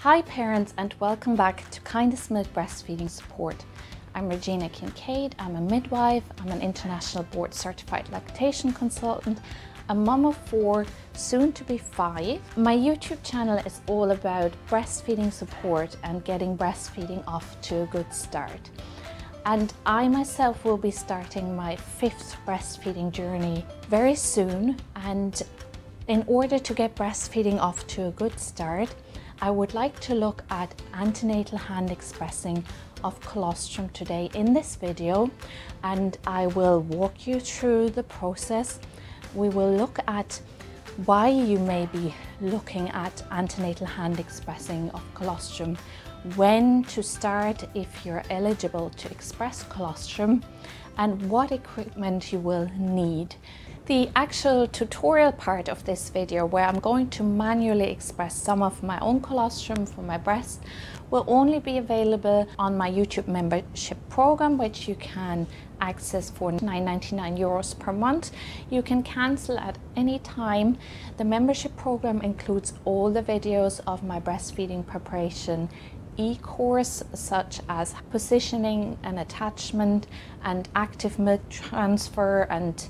Hi parents and welcome back to Kindest Milk Breastfeeding Support. I'm Regina Kincaid, I'm a midwife, I'm an international board certified lactation consultant, a mom of four, soon to be five. My YouTube channel is all about breastfeeding support and getting breastfeeding off to a good start. And I myself will be starting my fifth breastfeeding journey very soon and in order to get breastfeeding off to a good start, I would like to look at antenatal hand expressing of colostrum today in this video and I will walk you through the process. We will look at why you may be looking at antenatal hand expressing of colostrum, when to start if you're eligible to express colostrum and what equipment you will need the actual tutorial part of this video where I'm going to manually express some of my own colostrum for my breast will only be available on my YouTube membership program which you can access for 9.99 euros per month. You can cancel at any time. The membership program includes all the videos of my breastfeeding preparation e-course such as positioning and attachment and active milk transfer and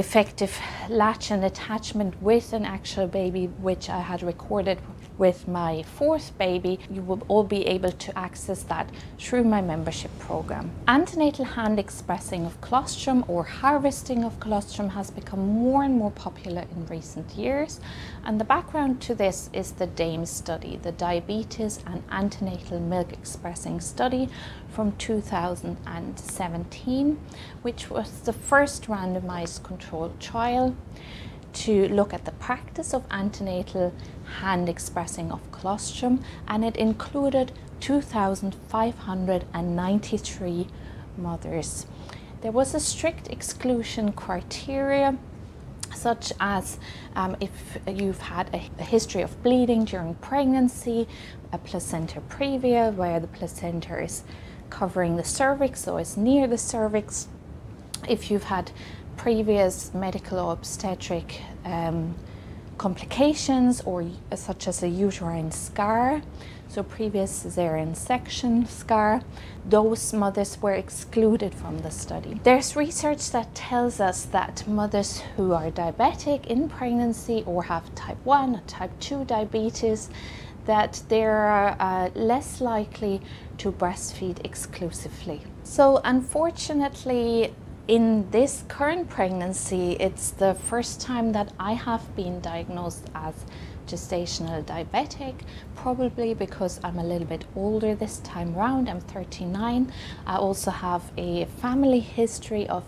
effective latch and attachment with an actual baby, which I had recorded with my fourth baby, you will all be able to access that through my membership program. Antenatal hand expressing of colostrum or harvesting of colostrum has become more and more popular in recent years. And the background to this is the DAME study, the Diabetes and Antenatal Milk Expressing Study from 2017, which was the first randomized controlled trial to look at the practice of antenatal hand expressing of colostrum and it included 2,593 mothers. There was a strict exclusion criteria such as um, if you've had a, a, history of bleeding during pregnancy, a placenta previa where the placenta is covering the cervix or is near the cervix, if you've had previous medical or obstetric um, complications or such as a uterine scar, so previous cesarean section scar, those mothers were excluded from the study. There's research that tells us that mothers who are diabetic in pregnancy or have type 1 or type 2 diabetes that they're uh, less likely to breastfeed exclusively. So unfortunately, in this current pregnancy, it's the first time that I have been diagnosed as gestational diabetic, probably because I'm a little bit older this time round. I'm 39. I also have a family history of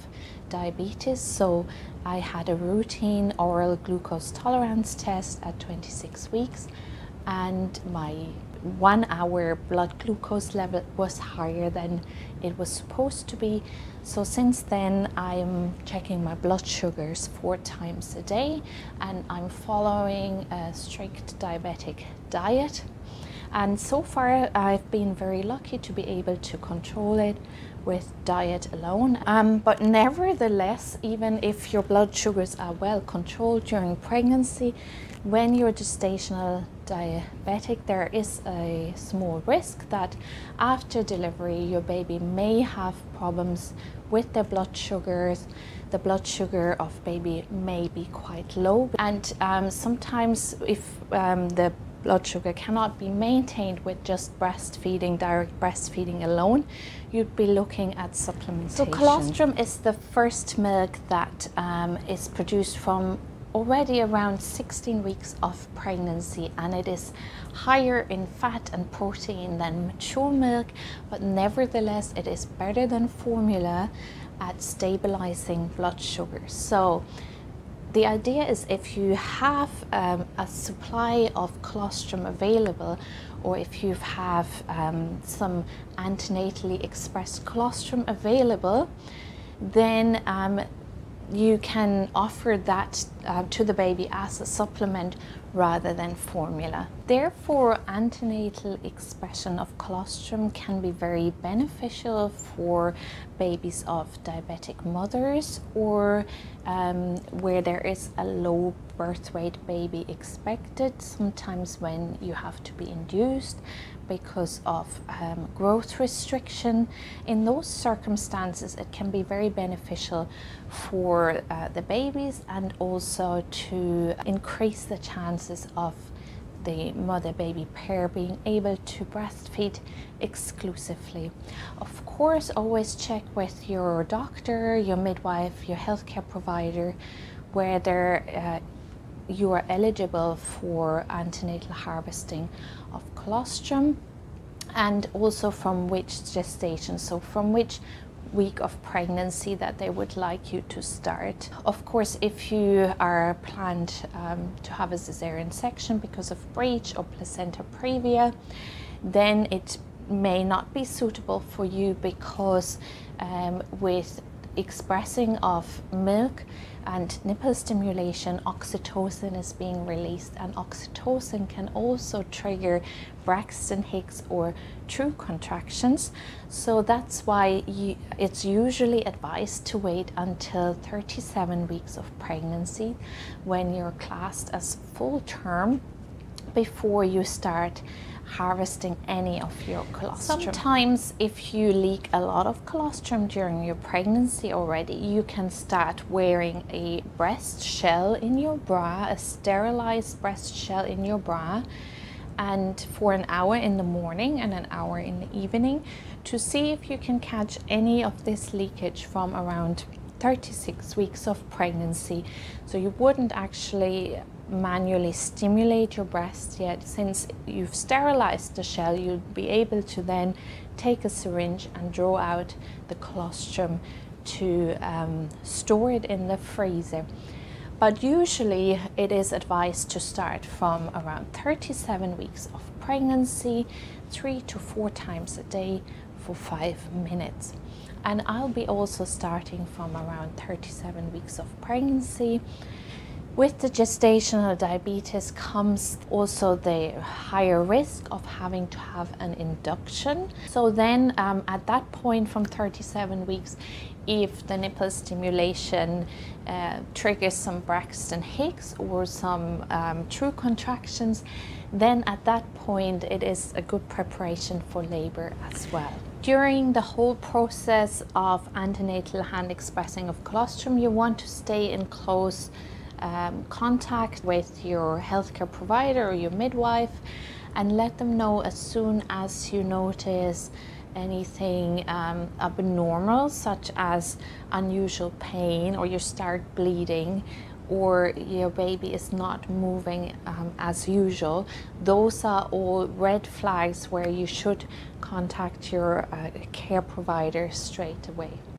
diabetes, so I had a routine oral glucose tolerance test at 26 weeks and my one hour blood glucose level was higher than it was supposed to be. So since then I'm checking my blood sugars four times a day and I'm following a strict diabetic diet. And so far I've been very lucky to be able to control it with diet alone. Um, but nevertheless, even if your blood sugars are well controlled during pregnancy, when you're gestational diabetic, there is a small risk that after delivery, your baby may have problems with their blood sugars. The blood sugar of baby may be quite low. And um, sometimes if um, the blood sugar cannot be maintained with just breastfeeding, direct breastfeeding alone, you'd be looking at supplementation. So colostrum is the first milk that um, is produced from already around 16 weeks of pregnancy and it is higher in fat and protein than mature milk but nevertheless it is better than formula at stabilizing blood sugar so the idea is if you have um, a supply of colostrum available or if you have um, some antenatally expressed colostrum available then um, you can offer that uh, to the baby as a supplement rather than formula. Therefore, antenatal expression of colostrum can be very beneficial for babies of diabetic mothers or um, where there is a low birth weight baby expected, sometimes when you have to be induced because of um, growth restriction. In those circumstances, it can be very beneficial for uh, the babies and also to increase the chances of the mother baby pair being able to breastfeed exclusively. Of course, always check with your doctor, your midwife, your healthcare provider whether uh, you are eligible for antenatal harvesting of colostrum and also from which gestation, so from which week of pregnancy that they would like you to start. Of course, if you are planned um, to have a cesarean section because of breech or placenta previa, then it may not be suitable for you because um, with expressing of milk and nipple stimulation, oxytocin is being released, and oxytocin can also trigger Braxton Hicks or true contractions. So that's why you, it's usually advised to wait until 37 weeks of pregnancy when you're classed as full term before you start harvesting any of your colostrum. Sometimes if you leak a lot of colostrum during your pregnancy already, you can start wearing a breast shell in your bra, a sterilized breast shell in your bra, and for an hour in the morning and an hour in the evening to see if you can catch any of this leakage from around 36 weeks of pregnancy. So you wouldn't actually manually stimulate your breast yet. Since you've sterilized the shell, you'll be able to then take a syringe and draw out the colostrum to um, store it in the freezer. But usually it is advised to start from around 37 weeks of pregnancy, three to four times a day for five minutes. And I'll be also starting from around 37 weeks of pregnancy with the gestational diabetes comes also the higher risk of having to have an induction. So then um, at that point from 37 weeks, if the nipple stimulation uh, triggers some Braxton Hicks or some um, true contractions, then at that point it is a good preparation for labor as well. During the whole process of antenatal hand expressing of colostrum, you want to stay in close um, contact with your healthcare provider or your midwife and let them know as soon as you notice anything um, abnormal such as unusual pain or you start bleeding or your baby is not moving um, as usual, those are all red flags where you should contact your uh, care provider straight away.